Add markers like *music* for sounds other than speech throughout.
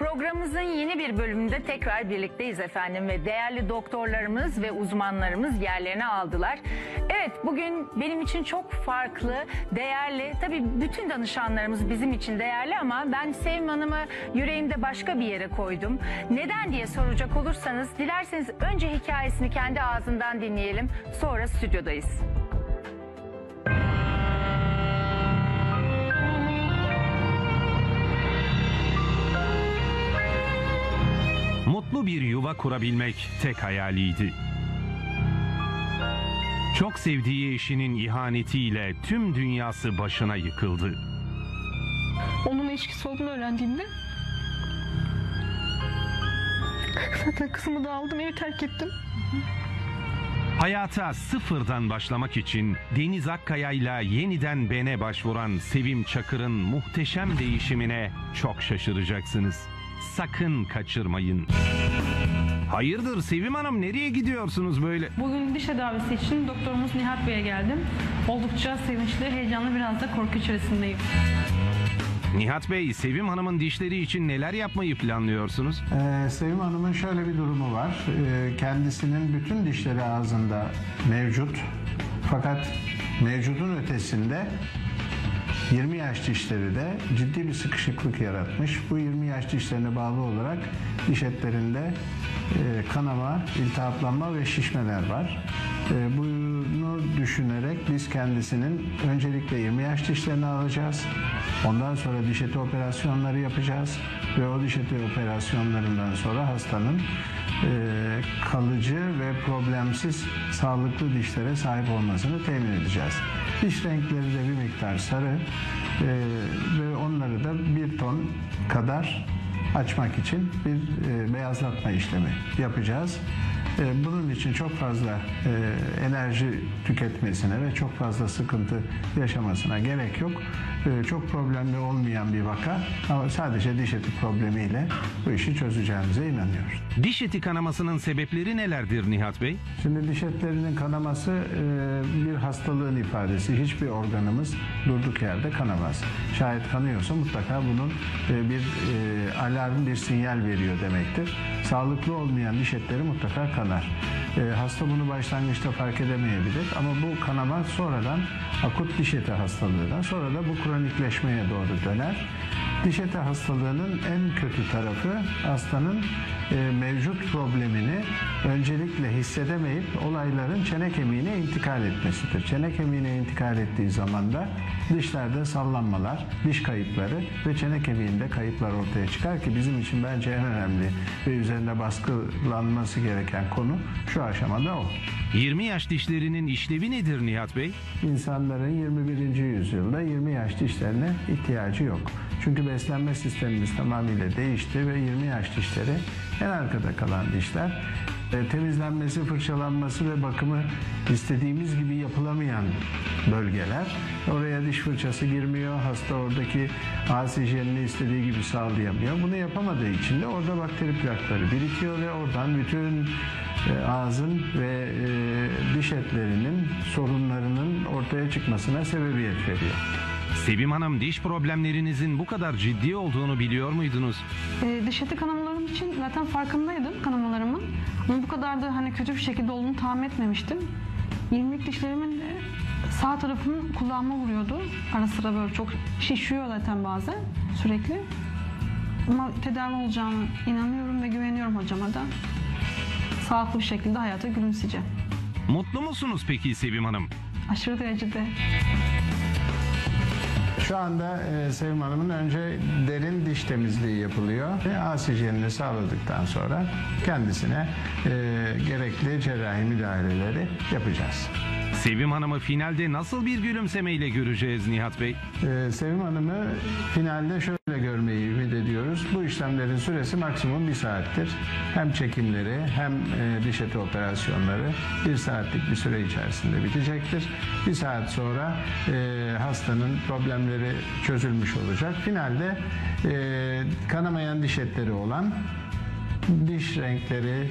Programımızın yeni bir bölümünde tekrar birlikteyiz efendim ve değerli doktorlarımız ve uzmanlarımız yerlerini aldılar. Evet bugün benim için çok farklı, değerli, tabii bütün danışanlarımız bizim için değerli ama ben Sevim Hanım'ı yüreğimde başka bir yere koydum. Neden diye soracak olursanız dilerseniz önce hikayesini kendi ağzından dinleyelim sonra stüdyodayız. Mutlu bir yuva kurabilmek tek hayaliydi. Çok sevdiği eşinin ihanetiyle tüm dünyası başına yıkıldı. Onunla ilişkisi olduğunu öğrendiğimde zaten kızımı da aldım evi terk ettim. Hayata sıfırdan başlamak için Deniz Akkaya'yla yeniden bene başvuran Sevim Çakır'ın muhteşem değişimine çok şaşıracaksınız. Sakın kaçırmayın. Hayırdır Sevim Hanım nereye gidiyorsunuz böyle? Bugün diş tedavisi için doktorumuz Nihat Bey'e geldim. Oldukça sevinçli, heyecanlı, biraz da korku içerisindeyim. Nihat Bey, Sevim Hanım'ın dişleri için neler yapmayı planlıyorsunuz? Ee, Sevim Hanım'ın şöyle bir durumu var. Ee, kendisinin bütün dişleri ağzında mevcut. Fakat mevcudun ötesinde 20 yaş dişleri de ciddi bir sıkışıklık yaratmış. Bu 20 yaş dişlerine bağlı olarak diş etlerinde e, kanama, iltihaplanma ve şişmeler var. E, bunu düşünerek biz kendisinin öncelikle 20 yaş dişlerini alacağız. Ondan sonra diş eti operasyonları yapacağız ve o diş eti operasyonlarından sonra hastanın e, kalıcı ve problemsiz sağlıklı dişlere sahip olmasını temin edeceğiz. Diş renkleri de bir miktar sarı e, ve onları da bir ton kadar açmak için bir e, beyazlatma işlemi yapacağız. E, bunun için çok fazla e, enerji tüketmesine ve çok fazla sıkıntı yaşamasına gerek yok. E, çok problemli olmayan bir vaka ama sadece diş eti problemiyle bu işi çözeceğimize inanıyoruz. Diş eti kanamasının sebepleri nelerdir Nihat Bey? Şimdi diş etlerinin kanaması e, bir hastalığın ifadesi. Hiçbir organımız durduk yerde kanamaz. Şayet kanıyorsa mutlaka bunun e, bir e, alarm, bir sinyal veriyor demektir. Sağlıklı olmayan diş etleri mutlaka kanar. E, hasta bunu başlangıçta fark edemeyebilir ama bu kanama sonradan akut diş eti hastalığına, sonra da bu kronikleşmeye doğru döner. Diş eti hastalığının en kötü tarafı hastanın e, mevcut problemini öncelikle hissedemeyip olayların çene kemiğine intikal etmesidir. Çene kemiğine intikal ettiği zaman da dişlerde sallanmalar, diş kayıpları ve çene kemiğinde kayıplar ortaya çıkar ki bizim için bence en önemli ve üzerinde baskılanması gereken konu şu aşamada o. 20 yaş dişlerinin işlevi nedir Nihat Bey? İnsanların 21. yüzyılda 20 yaş dişlerine ihtiyacı yok. Çünkü beslenme sistemimiz tamamıyla değişti ve 20 yaş dişleri en arkada kalan dişler. E, temizlenmesi, fırçalanması ve bakımı istediğimiz gibi yapılamayan bölgeler. Oraya diş fırçası girmiyor, hasta oradaki ağız hijyenini istediği gibi sağlayamıyor. Bunu yapamadığı için de orada bakteri plakları birikiyor ve oradan bütün e, ağzın ve e, diş etlerinin sorunlarının ortaya çıkmasına sebebiyet veriyor. Sevim Hanım diş problemlerinizin bu kadar ciddi olduğunu biliyor muydunuz? E, diş eti kanamalarım için zaten farkındaydım kanamalarımın. Ama bu kadar da hani kötü bir şekilde olduğunu tahmin etmemiştim. 20'lik dişlerimin e, sağ tarafının kulağıma vuruyordu. Ara sıra böyle çok şişiyor zaten bazen sürekli. Ama tedavi olacağını inanıyorum ve güveniyorum hocama da. Sağlıklı bir şekilde hayata gülümseyeceğim. Mutlu musunuz peki Sevim Hanım? Aşırı derecede. Şu anda e, Sevim Hanım'ın önce derin diş temizliği yapılıyor. Ve ağız hijyenini sağladıktan sonra kendisine e, gerekli cerrahi müdahaleleri yapacağız. Sevim Hanım'ı finalde nasıl bir gülümsemeyle göreceğiz Nihat Bey? Ee, Sevim Hanım'ı finalde şöyle. Bu işlemlerin süresi maksimum bir saattir. Hem çekimleri hem e, diş eti operasyonları bir saatlik bir süre içerisinde bitecektir. Bir saat sonra e, hastanın problemleri çözülmüş olacak. Finalde e, kanamayan diş etleri olan diş renkleri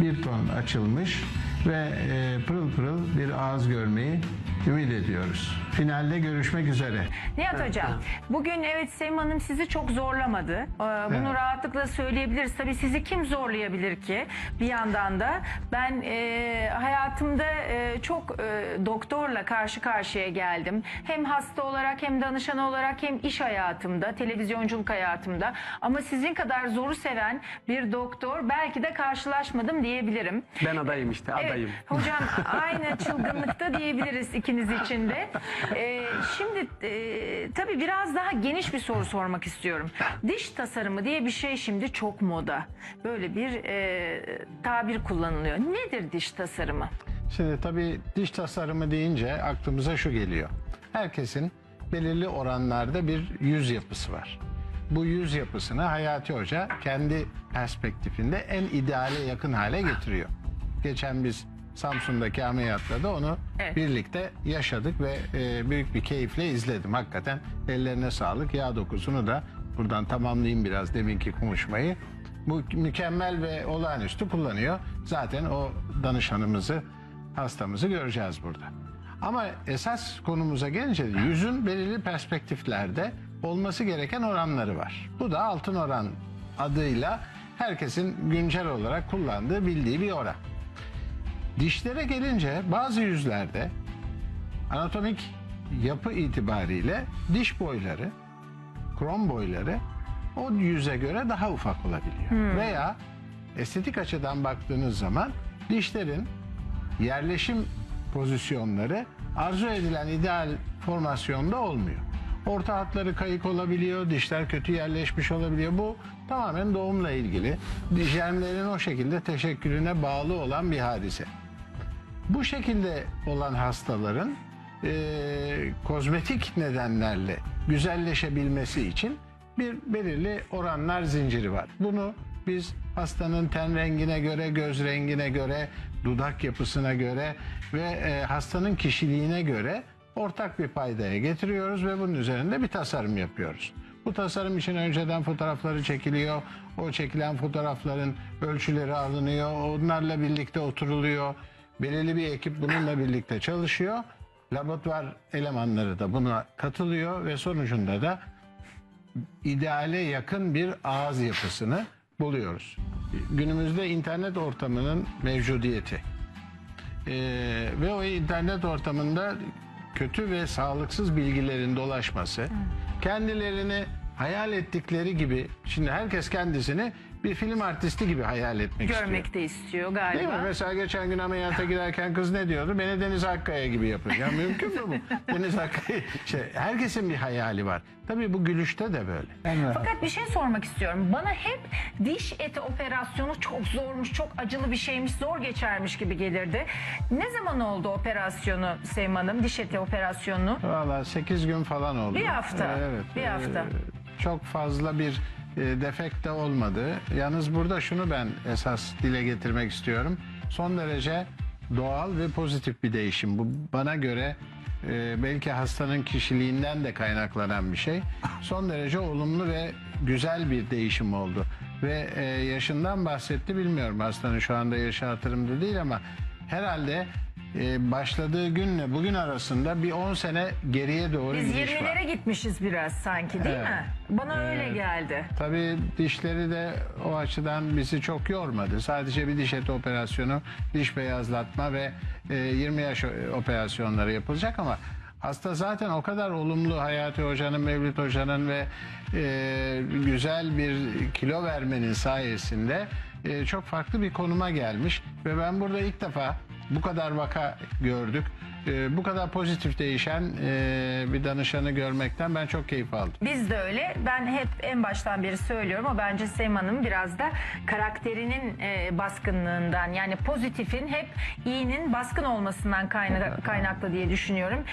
bir ton açılmış ve e, pırıl pırıl bir ağız görmeyi ümit ediyoruz. Finalde görüşmek üzere. Nihat Hocam, bugün evet Sevim Hanım sizi çok zorlamadı. Ee, Bunu Evet. rahatlıkla söyleyebiliriz. Tabii sizi kim zorlayabilir ki bir yandan da? Ben e, hayatımda e, çok e, doktorla karşı karşıya geldim. Hem hasta olarak hem danışan olarak hem iş hayatımda, televizyonculuk hayatımda. Ama sizin kadar zoru seven bir doktor belki de karşılaşmadım diyebilirim. Ben adayım işte Evet, adayım. hocam aynı *laughs* çılgınlıkta diyebiliriz ikiniz için de. Ee, şimdi e, tabii biraz daha geniş bir soru sormak istiyorum. Diş tasarımı diye bir şey şimdi çok moda. Böyle bir e, tabir kullanılıyor. Nedir diş tasarımı? Şimdi tabii diş tasarımı deyince aklımıza şu geliyor. Herkesin belirli oranlarda bir yüz yapısı var. Bu yüz yapısını Hayati Hoca kendi perspektifinde en ideale yakın hale getiriyor. Geçen biz Samsun'daki ameliyatta da onu Evet. birlikte yaşadık ve e, büyük bir keyifle izledim. Hakikaten ellerine sağlık. Yağ dokusunu da buradan tamamlayayım biraz deminki konuşmayı. Bu mükemmel ve olağanüstü kullanıyor. Zaten o danışanımızı, hastamızı göreceğiz burada. Ama esas konumuza gelince de yüzün belirli perspektiflerde olması gereken oranları var. Bu da altın oran adıyla herkesin güncel olarak kullandığı, bildiği bir oran. Dişlere gelince bazı yüzlerde anatomik yapı itibariyle diş boyları, krom boyları o yüze göre daha ufak olabiliyor. Veya estetik açıdan baktığınız zaman dişlerin yerleşim pozisyonları arzu edilen ideal formasyonda olmuyor. Orta hatları kayık olabiliyor, dişler kötü yerleşmiş olabiliyor. Bu tamamen doğumla ilgili. Dijemlerin o şekilde teşekkülüne bağlı olan bir hadise. Bu şekilde olan hastaların eee, kozmetik nedenlerle güzelleşebilmesi için bir belirli oranlar zinciri var. Bunu biz hastanın ten rengine göre, göz rengine göre, dudak yapısına göre ve e, hastanın kişiliğine göre ortak bir paydaya getiriyoruz ve bunun üzerinde bir tasarım yapıyoruz. Bu tasarım için önceden fotoğrafları çekiliyor. O çekilen fotoğrafların ölçüleri alınıyor. Onlarla birlikte oturuluyor. Belirli bir ekip bununla birlikte çalışıyor. Laboratuvar elemanları da buna katılıyor ve sonucunda da ideale yakın bir ağız yapısını buluyoruz. Günümüzde internet ortamının mevcudiyeti Ee, ve o internet ortamında kötü ve sağlıksız bilgilerin dolaşması, kendilerini hayal ettikleri gibi, şimdi herkes kendisini bir film artisti gibi hayal etmek istiyor. Görmek de istiyor Değil galiba. mi? Mesela geçen gün ameliyata girerken kız ne diyordu? Beni Deniz Akkaya gibi yapın. Ya mümkün mü bu? *laughs* Deniz Akkaya. Şey, herkesin bir hayali var. Tabii bu gülüşte de böyle. Fakat bir şey sormak istiyorum. Bana hep diş eti operasyonu çok zormuş, çok acılı bir şeymiş, zor geçermiş gibi gelirdi. Ne zaman oldu operasyonu Sevim Hanım, diş eti operasyonu? Valla 8 gün falan oldu. Bir hafta. Ee, Evet. Bir hafta. Ee, Çok fazla bir e, defekt de olmadı. Yalnız burada şunu ben esas dile getirmek istiyorum. Son derece doğal ve pozitif bir değişim. Bu bana göre e, belki hastanın kişiliğinden de kaynaklanan bir şey. Son derece olumlu ve güzel bir değişim oldu. Ve e, yaşından bahsetti bilmiyorum hastanın şu anda yaşı hatırımda değil ama herhalde e, başladığı günle bugün arasında bir 10 sene geriye doğru Biz gidiş var. 20'lere gitmişiz biraz sanki değil Evet. mi? Bana öyle geldi. Tabii dişleri de o açıdan bizi çok yormadı. Sadece bir diş eti operasyonu, diş beyazlatma ve e, 20 yaş operasyonları yapılacak ama hasta zaten o kadar olumlu Hayati Hoca'nın, Mevlüt Hoca'nın ve e, güzel bir kilo vermenin sayesinde e, çok farklı bir konuma gelmiş ve ben burada ilk defa bu kadar vaka gördük. E, bu kadar pozitif değişen e, bir danışanı görmekten ben çok keyif aldım. Biz de öyle. Ben hep en baştan beri söylüyorum ama bence Sevim Hanım biraz da karakterinin e, baskınlığından yani pozitifin hep iyinin baskın olmasından kayna- kaynaklı diye düşünüyorum.